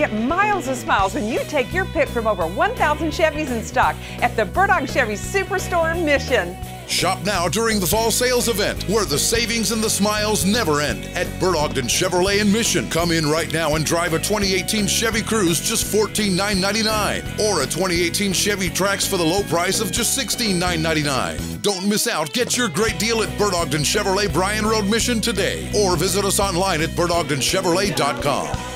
Get miles of smiles when you take your pick from over 1,000 Chevys in stock at the Bert Ogden Chevy Superstore Mission. Shop now during the fall sales event where the savings and the smiles never end at Bert Ogden Chevrolet in Mission. Come in right now and drive a 2018 Chevy Cruze just $14,999 or a 2018 Chevy Trax for the low price of just $16,999. Don't miss out. Get your great deal at Bert Ogden Chevrolet Bryan Road Mission today or visit us online at bertogdenchevrolet.com.